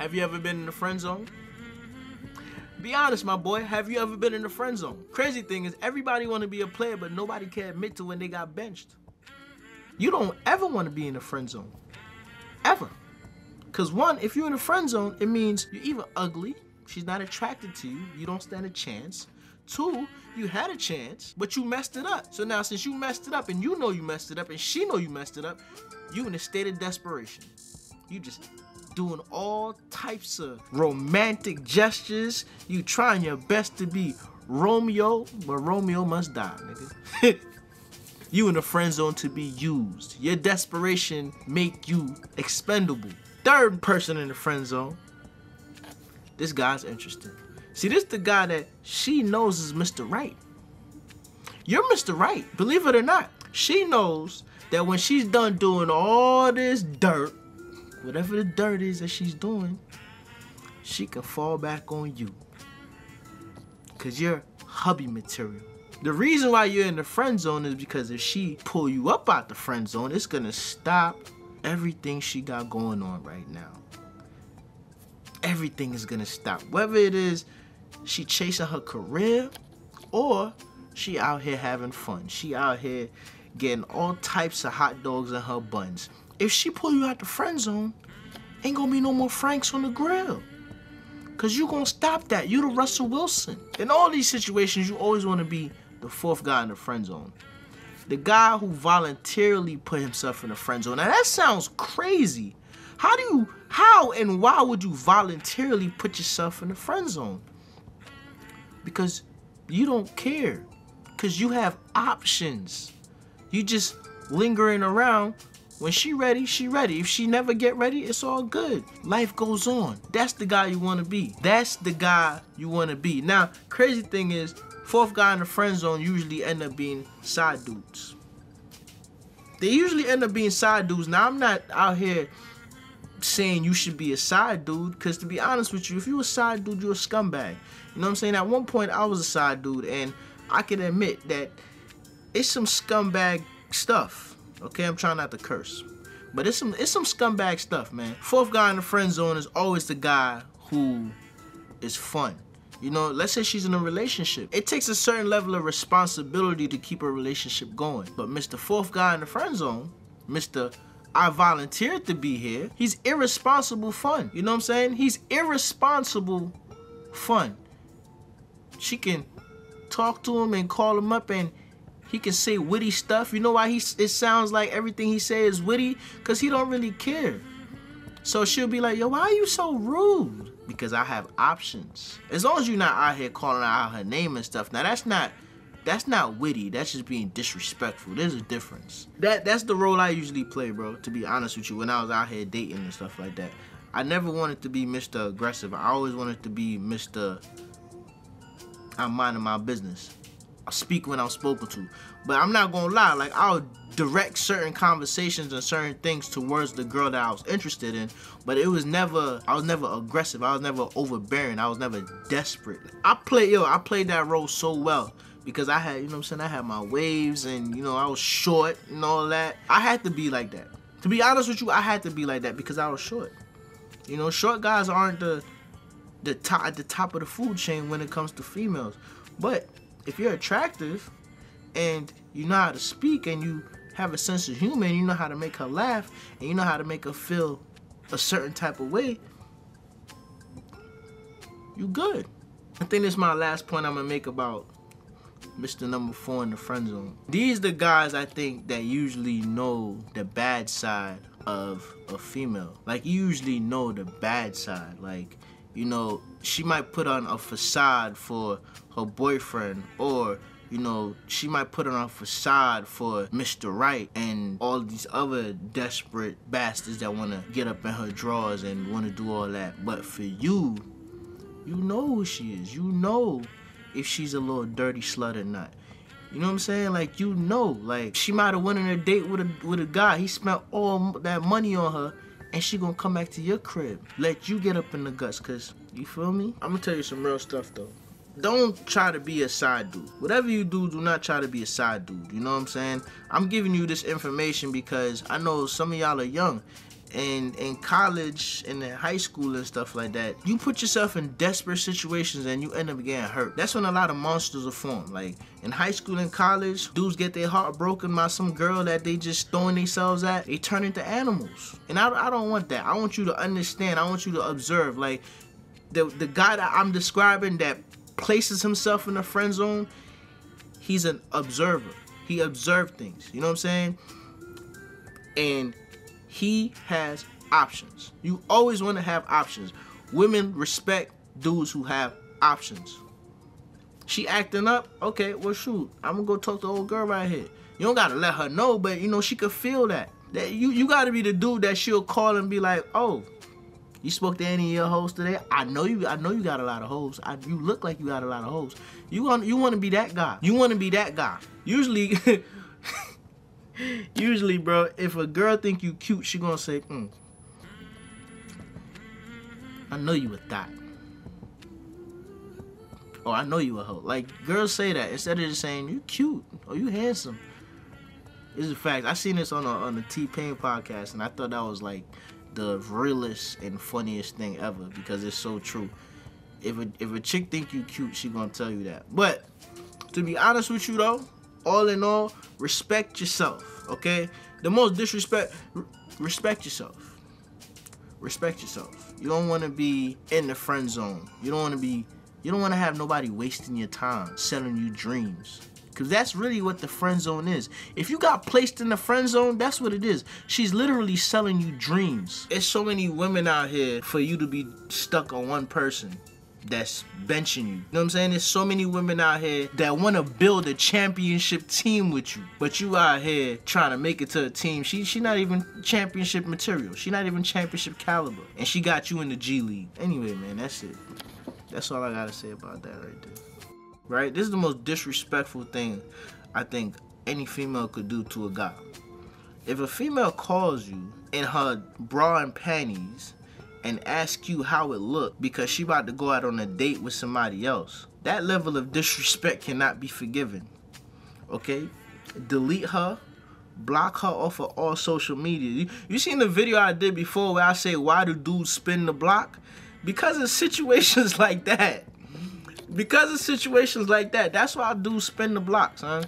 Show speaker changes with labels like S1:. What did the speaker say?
S1: Have you ever been in the friend zone? Be honest, my boy. Have you ever been in the friend zone? Crazy thing is, everybody want to be a player, but nobody can admit to when they got benched. You don't ever want to be in the friend zone. Ever. Because one, if you're in the friend zone, it means you're either ugly, she's not attracted to you, you don't stand a chance. Two, you had a chance, but you messed it up. So now since you messed it up and you know you messed it up and she know you messed it up, you in a state of desperation. You just doing all types of romantic gestures. You trying your best to be Romeo, but Romeo must die, nigga. you in the friend zone to be used. Your desperation make you expendable. Third person in the friend zone. This guy's interesting. See, this the guy that she knows is Mr. Right. You're Mr. Right, believe it or not. She knows that when she's done doing all this dirt, whatever the dirt is that she's doing, she can fall back on you. Cause you're hubby material. The reason why you're in the friend zone is because if she pull you up out the friend zone, it's gonna stop everything she got going on right now. Everything is gonna stop. Whether it is she chasing her career or she out here having fun. She out here getting all types of hot dogs in her buns. If she pull you out the friend zone, ain't gonna be no more Franks on the grill. Cause you gonna stop that. You the Russell Wilson. In all these situations, you always wanna be the fourth guy in the friend zone. The guy who voluntarily put himself in the friend zone. Now that sounds crazy. How do you, how and why would you voluntarily put yourself in the friend zone? Because you don't care. Because you have options. You just lingering around. When she ready, she ready. If she never get ready, it's all good. Life goes on. That's the guy you want to be. That's the guy you want to be. Now, crazy thing is, fourth guy in the friend zone usually end up being side dudes. They usually end up being side dudes. Now, I'm not out here saying you should be a side dude, because to be honest with you, if you're a side dude, you're a scumbag. You know what I'm saying? At one point, I was a side dude, and I can admit that it's some scumbag stuff. Okay, I'm trying not to curse. But it's some it's some scumbag stuff, man. Fourth guy in the friend zone is always the guy who is fun. You know, let's say she's in a relationship. It takes a certain level of responsibility to keep a relationship going. But Mr. Fourth guy in the friend zone, Mr. I volunteered to be here, he's irresponsible fun. You know what I'm saying? He's irresponsible fun. She can talk to him and call him up and he can say witty stuff. You know why he it sounds like everything he says is witty? Cause he don't really care. So she'll be like, yo, why are you so rude? Because I have options. As long as you're not out here calling out her name and stuff. Now that's not that's not witty. That's just being disrespectful. There's a difference. That that's the role I usually play, bro. To be honest with you, when I was out here dating and stuff like that, I never wanted to be Mr. Aggressive. I always wanted to be Mr. I'm minding my business. I speak when I'm spoken to. But I'm not gonna lie, like I'll direct certain conversations and certain things towards the girl that I was interested in. But it was never I was never aggressive. I was never overbearing. I was never desperate. I play yo, I played that role so well. Because I had, you know I'm saying, I had my waves and you know, I was short and all that. I had to be like that. To be honest with you, I had to be like that because I was short. You know, short guys aren't the the top at the top of the food chain when it comes to females. But if you're attractive and you know how to speak and you have a sense of humor and you know how to make her laugh and you know how to make her feel a certain type of way, you good. I think this is my last point I'm gonna make about Mr. Number Four in the friend zone. These the guys I think that usually know the bad side of a female. Like you usually know the bad side. Like you know, she might put on a facade for her boyfriend or you know, she might put on a facade for Mr. Right and all these other desperate bastards that want to get up in her drawers and want to do all that. But for you, you know who she is. You know if she's a little dirty slut or not. You know what I'm saying? Like you know, like she might have went on a date with a with a guy. He spent all that money on her and she gonna come back to your crib. Let you get up in the guts, cause you feel me? I'm gonna tell you some real stuff though. Don't try to be a side dude. Whatever you do, do not try to be a side dude. You know what I'm saying? I'm giving you this information because I know some of y'all are young in in college and in high school and stuff like that, you put yourself in desperate situations and you end up getting hurt. That's when a lot of monsters are formed. Like in high school and college, dudes get their heart broken by some girl that they just throwing themselves at. They turn into animals. And I, I don't want that. I want you to understand. I want you to observe. Like the the guy that I'm describing that places himself in the friend zone, he's an observer. He observed things. You know what I'm saying? And he has options. You always want to have options. Women respect dudes who have options. She acting up, okay, well shoot, I'm gonna go talk to the old girl right here. You don't gotta let her know, but you know she could feel that. That you you gotta be the dude that she'll call and be like, oh, you spoke to any of your hoes today? I know you. I know you got a lot of hoes. I, you look like you got a lot of hoes. You want you want to be that guy. You want to be that guy. Usually, usually, bro, if a girl think you cute, she gonna say, mm, "I know you a thot." Or I know you a hoe. Like girls say that instead of just saying you cute or you handsome. It's a fact. I seen this on a on the T Pain podcast, and I thought that was like the realest and funniest thing ever because it's so true. If a if a chick think you cute, she gonna tell you that. But to be honest with you though, all in all, respect yourself. Okay, the most disrespect, respect yourself. Respect yourself. You don't want to be in the friend zone. You don't want to be. You don't want to have nobody wasting your time selling you dreams. Cause that's really what the friend zone is. If you got placed in the friend zone, that's what it is. She's literally selling you dreams. There's so many women out here for you to be stuck on one person that's benching you. You know what I'm saying? There's so many women out here that want to build a championship team with you, but you out here trying to make it to a team. She she not even championship material. She not even championship caliber, and she got you in the G League. Anyway, man, that's it. That's all I gotta say about that right there right? This is the most disrespectful thing I think any female could do to a guy. If a female calls you in her bra and panties and ask you how it looked because she about to go out on a date with somebody else, that level of disrespect cannot be forgiven. Okay? Delete her, block her off of all social media. You, you seen the video I did before where I say why do dudes spin the block? Because of situations like that because of situations like that, that's why I do spin the blocks, huh?